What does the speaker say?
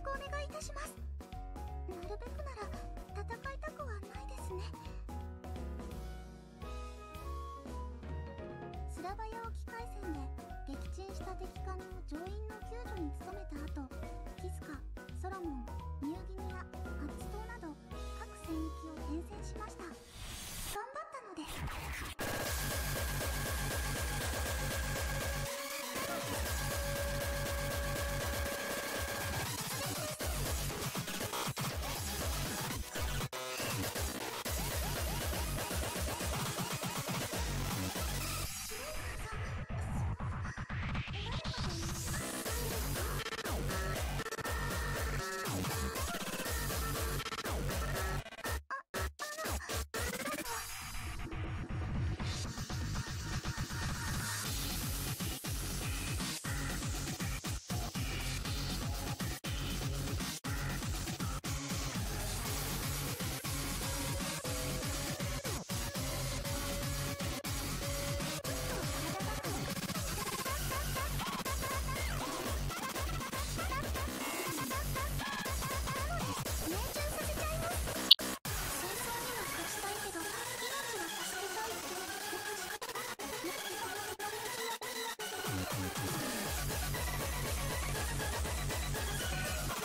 しくお願いいたします。なるべくなら戦いたくはないですね。スラバヤ沖海戦で撃沈した敵艦の乗員の救助に努めた後キスカソロモンニューギニアハッツ島など各戦域を転戦しました。ので命中させちゃいます戦争には勝ちたいけど命は助けたいって